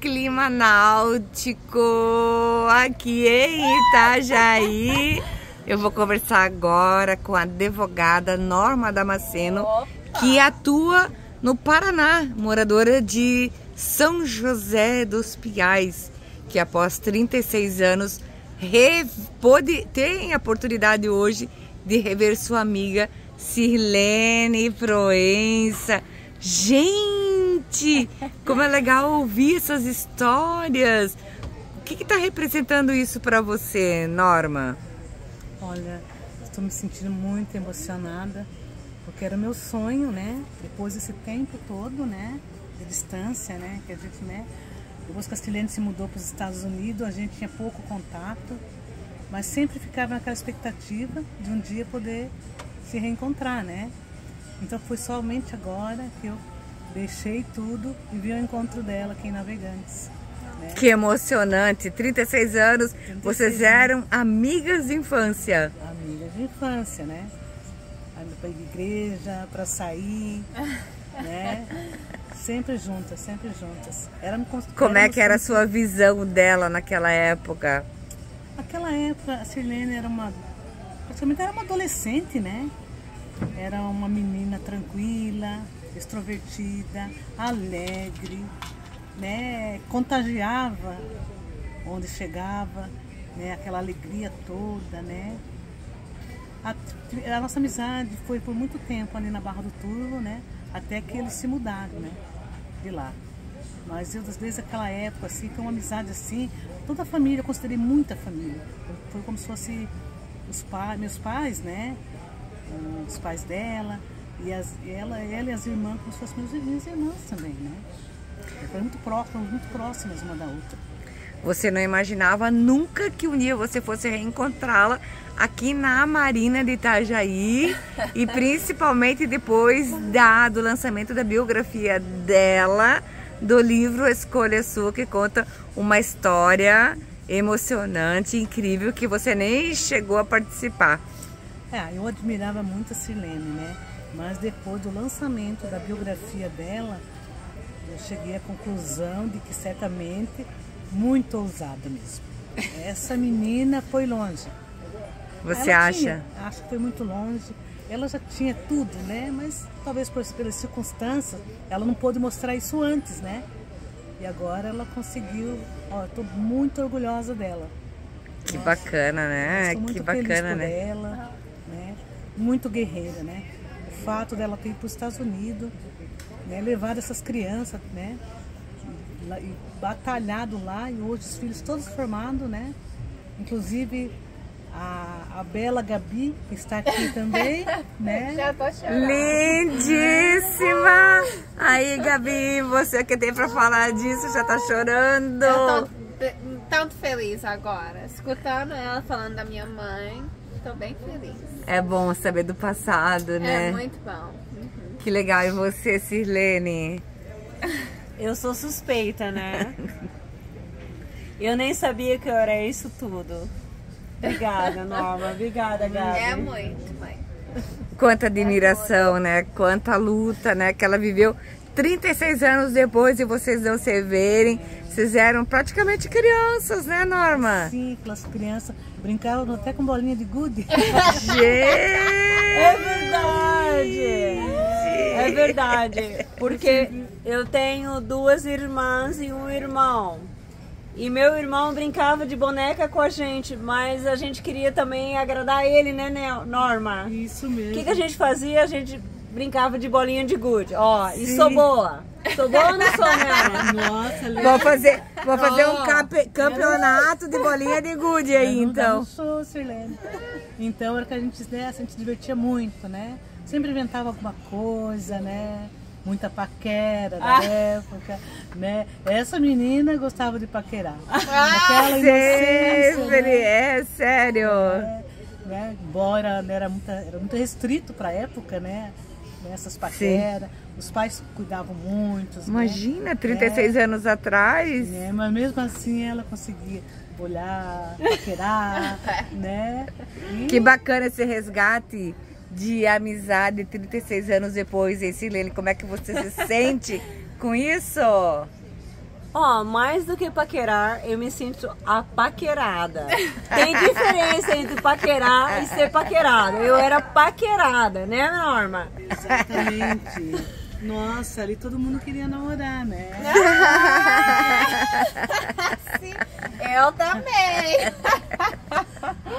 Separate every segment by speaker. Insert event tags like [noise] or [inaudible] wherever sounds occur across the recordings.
Speaker 1: Clima náutico aqui em Itajaí. Eu vou conversar agora com a advogada Norma Damasceno, que atua no Paraná, moradora de São José dos Piais, que após 36 anos pôde, tem a oportunidade hoje de rever sua amiga Sirlene Proença. Gente, como é legal ouvir essas histórias. O que está representando isso para você, Norma?
Speaker 2: Olha, estou me sentindo muito emocionada, porque era meu sonho, né? Depois desse tempo todo, né? De distância, né? Que a gente, né? Depois que a se mudou para os Estados Unidos, a gente tinha pouco contato, mas sempre ficava naquela expectativa de um dia poder se reencontrar, né? Então foi somente agora que eu deixei tudo e vi o encontro dela aqui em Navegantes.
Speaker 1: Né? Que emocionante! 36 anos, 36 vocês eram amigas de infância.
Speaker 2: Amigas de infância, né? Para ir igreja, para sair, [laughs] né? Sempre juntas, sempre juntas.
Speaker 1: Éramos, Como é que era a sua visão dela naquela época?
Speaker 2: Naquela época, a Sirlene era uma... Praticamente era uma adolescente, né? Era uma menina tranquila, extrovertida, alegre, né? Contagiava onde chegava, né? Aquela alegria toda, né? A, a, nossa amizade foi por muito tempo ali na Barra do Turvo, né? Até que eles se mudaram, né? De lá. Mas eu, desde aquela época, assim, foi uma amizade assim, toda a família, eu considerei muita família. Foi como se fosse os meus pais, né? os pais dela, e as, ela, ela e as irmãs como se fossem minhas irmãs também, né? Foram muito próximas, muito próximas uma da outra.
Speaker 1: Você não imaginava nunca que um dia você fosse reencontrá-la aqui na Marina de Itajaí e principalmente depois da, do lançamento da biografia dela, do livro Escolha Sua, que conta uma história emocionante, incrível, que você nem chegou a participar.
Speaker 2: É, eu admirava muito a Silene, né? Mas depois do lançamento da biografia dela, eu cheguei à conclusão de que certamente muito ousada mesmo. [laughs] Essa menina foi longe.
Speaker 1: Você Ela acha?
Speaker 2: Tinha, acho que foi muito longe. Ela já tinha tudo, né? Mas talvez por, pelas circunstâncias, ela não pôde mostrar isso antes, né? E agora ela conseguiu. Ó, eu tô muito orgulhosa dela.
Speaker 1: Que Nossa, bacana, né?
Speaker 2: Que
Speaker 1: bacana,
Speaker 2: né? Dela muito guerreira, né? Fato dela ter ido para os Estados Unidos, né? levado essas crianças, né? E batalhado lá e hoje os filhos todos formados, né? Inclusive a, a bela Gabi que está aqui também, [laughs] né?
Speaker 3: Já tô chorando.
Speaker 1: Lindíssima! Aí, Gabi, você que tem para falar disso já tá chorando.
Speaker 3: Eu tô tanto feliz agora, escutando ela falando da minha mãe. Tô bem feliz.
Speaker 1: É bom saber do passado, é né?
Speaker 3: É muito bom.
Speaker 1: Uhum. Que legal. E você, Sirlene?
Speaker 4: Eu sou suspeita, né? Eu nem sabia que eu era isso tudo. Obrigada, Norma. Obrigada, Gabi.
Speaker 3: É muito, mãe.
Speaker 1: Quanta admiração, né? Quanta luta, né? Que ela viveu 36 anos depois e vocês não se verem. Vocês eram praticamente crianças, né, Norma?
Speaker 2: Sim, crianças brincavam até com bolinha de gude. [laughs]
Speaker 1: Gente!
Speaker 4: É verdade! É verdade. Porque eu tenho duas irmãs e um irmão. E meu irmão brincava de boneca com a gente, mas a gente queria também agradar ele, né, Norma?
Speaker 2: Isso mesmo.
Speaker 4: O que, que a gente fazia? A gente brincava de bolinha de gude. Ó, Sim. e sou boa. Sou boa ou não sou, né?
Speaker 1: Nossa, Vou fazer, vou fazer oh, um cap, campeonato de bolinha de gude aí, então.
Speaker 2: Show, Sirlene. Então era que a gente, né, a gente se divertia muito, né? Sempre inventava alguma coisa, né? Muita paquera da ah. época, né? Essa menina gostava de paquerar.
Speaker 1: Ah, sempre, né? é sério. É,
Speaker 2: né? Embora né, era, muito, era muito restrito para a época, né? Essas paqueras. Os pais cuidavam muito. Né?
Speaker 1: Imagina, né? 36 é, anos atrás.
Speaker 2: É, mas mesmo assim ela conseguia olhar, paquerar, [laughs] né?
Speaker 1: E... Que bacana esse resgate de amizade 36 anos depois, hein, Silene? Como é que você se sente com isso?
Speaker 4: Ó, mais do que paquerar, eu me sinto apaquerada. Tem diferença entre paquerar e ser paquerada. Eu era paquerada, né, Norma?
Speaker 2: Exatamente. Nossa, ali todo mundo queria namorar, né?
Speaker 3: Sim, eu também.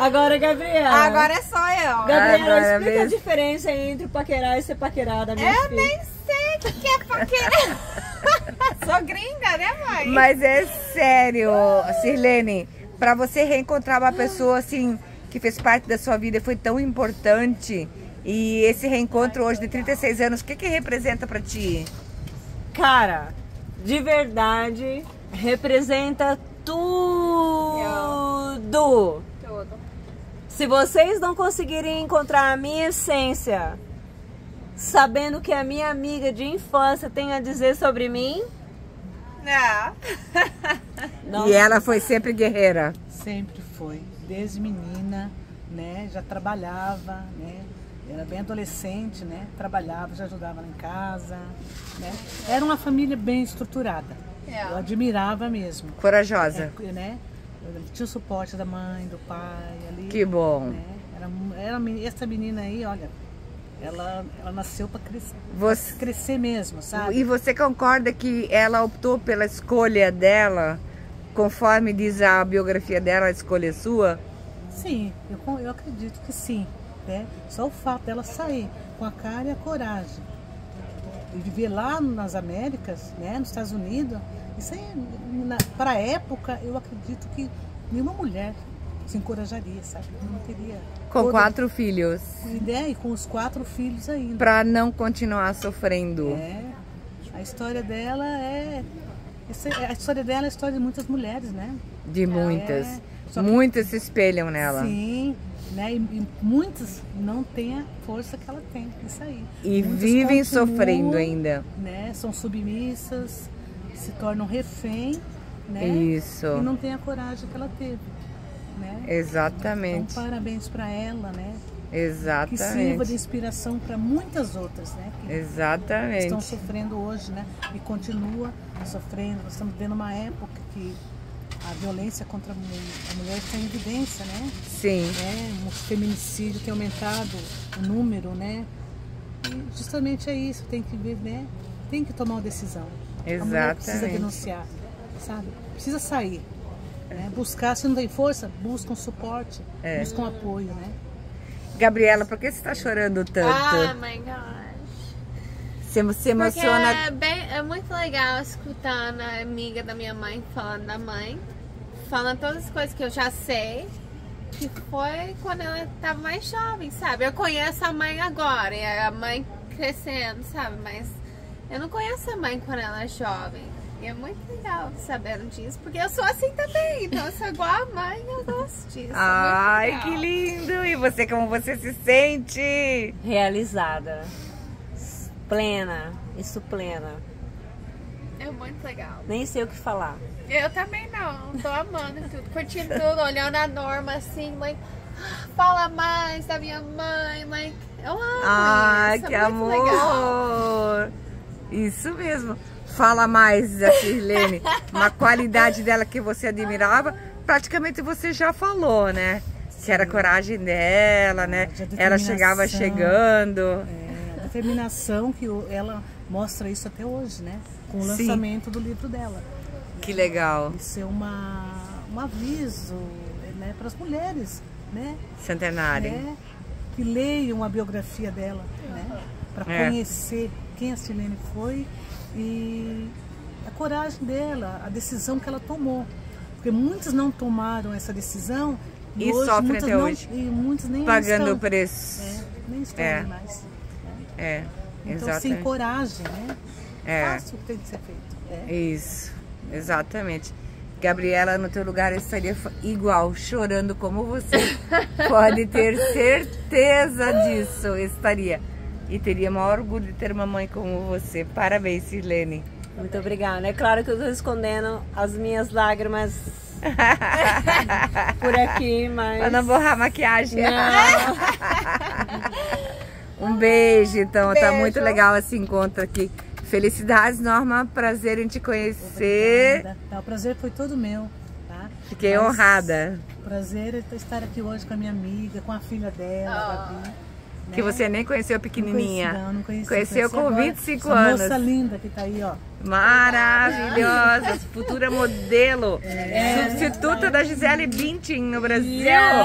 Speaker 4: Agora, Gabriela.
Speaker 3: Agora é só eu.
Speaker 4: Gabriela,
Speaker 1: Agora
Speaker 4: explica
Speaker 1: mesmo.
Speaker 4: a diferença entre paquerar e ser paquerada, minha
Speaker 3: Eu
Speaker 4: filha.
Speaker 3: nem sei o que, que é paquerar. Sou gringa, né, mãe?
Speaker 1: Mas é sério, Sirlene, pra você reencontrar uma pessoa assim que fez parte da sua vida e foi tão importante. E esse reencontro hoje de 36 anos, o que que representa pra ti?
Speaker 4: Cara, de verdade, representa tudo.
Speaker 3: Tudo.
Speaker 4: Se vocês não conseguirem encontrar a minha essência, sabendo que a minha amiga de infância tem a dizer sobre mim,
Speaker 3: Não.
Speaker 1: E ela foi sempre guerreira.
Speaker 2: Sempre foi. Desde menina, né? Já trabalhava, né? Era bem adolescente, né? Trabalhava, já ajudava lá em casa, né? Era uma família bem estruturada.
Speaker 3: É.
Speaker 2: Eu admirava mesmo.
Speaker 1: Corajosa.
Speaker 2: É, né? Tinha o suporte da mãe, do pai ali.
Speaker 1: Que bom.
Speaker 2: né? Era, era, essa menina aí, olha, ela, ela nasceu para crescer,
Speaker 1: Você,
Speaker 2: crescer mesmo, sabe?
Speaker 1: e você concorda que ela optou pela escolha dela, conforme diz a biografia dela, a escolha sua?
Speaker 2: Sim, eu, eu acredito que sim. Né? Só o fato dela sair com a cara e a coragem e viver lá nas Américas, né, nos Estados Unidos, isso aí, para a época, eu acredito que nenhuma mulher se encorajaria, sabe? Não teria.
Speaker 1: Com
Speaker 2: toda-
Speaker 1: quatro filhos.
Speaker 2: Né? E com os quatro filhos ainda.
Speaker 1: Pra não continuar sofrendo.
Speaker 2: É, a história dela é. essa- A história dela é a história de muitas mulheres, né?
Speaker 1: De muitas.
Speaker 2: É, que-
Speaker 1: Muitas se espelham nela.
Speaker 2: Sim, né? E, e muitas não têm a força que ela tem. Isso aí.
Speaker 1: E
Speaker 2: Muitas
Speaker 1: vivem sofrendo ainda.
Speaker 2: Né? São submissas, se tornam refém, né?
Speaker 1: Isso.
Speaker 2: E não tem a coragem que ela teve. Né?
Speaker 1: Exatamente.
Speaker 2: Então, parabéns para ela, né? Que sirva de
Speaker 1: Exatamente.
Speaker 2: inspiração para muitas outras, né? Que estão
Speaker 1: Exatamente.
Speaker 2: sofrendo hoje, né? E continua sofrendo. Nós estamos vivendo uma época que a violência contra a mu- a mulher está em evidência, né?
Speaker 1: Sim.
Speaker 2: né? Um feminicídio tem aumentado o número, né? E justamente é isso, tem que ver, né? Tem que tomar uma decisão. A mulher precisa
Speaker 1: Exatamente.
Speaker 2: denunciar, sabe? Precisa sair. Né? Buscar, se não tem força, busca um suporte,
Speaker 1: É.
Speaker 2: busca um apoio, né?
Speaker 1: Gabriela, por que você está chorando tanto?
Speaker 3: Ah, my gosh.
Speaker 1: Você se emociona.
Speaker 3: é, bem, é muito legal escutando a amiga da minha mãe falando da mãe, falando todas as coisas que eu já sei, que foi quando ela estava mais jovem, sabe? Eu conheço a mãe agora, e a mãe crescendo, sabe? Mas eu não conheço a mãe quando ela é jovem. E é muito legal sabendo disso, porque eu sou assim também, então eu sou igual a mãe eu gosto disso. é
Speaker 1: Ai,
Speaker 3: legal.
Speaker 1: que lindo! E você, como você se sente?
Speaker 4: Realizada. Plena. Isso plena.
Speaker 3: É muito legal.
Speaker 4: Nem sei o que falar.
Speaker 3: Eu também não, tô amando tudo, curtindo tudo, olhando a norma assim, "Ah, fala mais da minha mãe, like, eu amo
Speaker 1: Ai,
Speaker 3: isso,
Speaker 1: que
Speaker 3: é muito legal.
Speaker 1: amor! Isso mesmo. Fala mais da Sirlene. Uma qualidade dela que você admirava, praticamente você já falou, né? Que era a coragem dela, né?
Speaker 2: De
Speaker 1: Ela chegava chegando.
Speaker 2: É, a determinação que ela mostra isso até hoje, né? Com o
Speaker 1: Sim.
Speaker 2: lançamento do livro dela.
Speaker 1: Que legal.
Speaker 2: Isso é uma, um aviso né, para as mulheres, né?
Speaker 1: Centenário.
Speaker 2: né, que leiam a biografia dela, né? Para
Speaker 1: É.
Speaker 2: conhecer quem a Silene foi e a coragem dela, a decisão que ela tomou. Porque muitos não tomaram essa decisão
Speaker 1: E
Speaker 2: hoje,
Speaker 1: sofrem até
Speaker 2: não-
Speaker 1: hoje.
Speaker 2: E muitos nem
Speaker 1: Pagando
Speaker 2: estão,
Speaker 1: o preço.
Speaker 2: é, nem estão
Speaker 1: É.
Speaker 2: mais.
Speaker 1: É,
Speaker 2: Então, sem
Speaker 1: exatamente.
Speaker 2: coragem, né?
Speaker 1: É.
Speaker 2: Faça o que tem que ser feito. É.
Speaker 1: Isso, exatamente. Gabriela, no teu lugar, eu estaria igual, chorando como você. [laughs] Pode ter certeza disso, estaria. E teria maior orgulho de ter uma mãe como você. Parabéns, Sirlene.
Speaker 4: Muito obrigada. É claro que eu estou escondendo as minhas lágrimas [laughs] por aqui, mas.
Speaker 1: Pra não borrar a maquiagem.
Speaker 4: Não. [laughs]
Speaker 1: Um beijo, então. Tá
Speaker 3: Beijo.
Speaker 1: muito legal esse encontro aqui. Felicidades, Norma. Prazer em te conhecer.
Speaker 2: Obrigada. Tá, o prazer foi todo meu, tá?
Speaker 1: Fiquei
Speaker 2: Mas
Speaker 1: honrada.
Speaker 2: Prazer é estar aqui hoje com a minha amiga, com a filha dela, a Gabi.
Speaker 1: Que
Speaker 2: né?
Speaker 1: você nem conheceu
Speaker 2: Não
Speaker 1: pequenininha.
Speaker 2: conheci, não, não conheci.
Speaker 1: Conheceu
Speaker 2: Conheci
Speaker 1: com
Speaker 2: agora
Speaker 1: 25
Speaker 2: essa
Speaker 1: anos.
Speaker 2: moça linda que tá aí, ó.
Speaker 1: Maravilhosa, [laughs] futura modelo, substituta da Gisele Bündchen no Brasil. Yeah!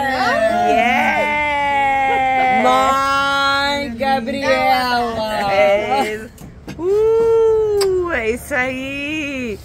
Speaker 4: Mãe Gabriela!
Speaker 1: É, uh, é isso aí!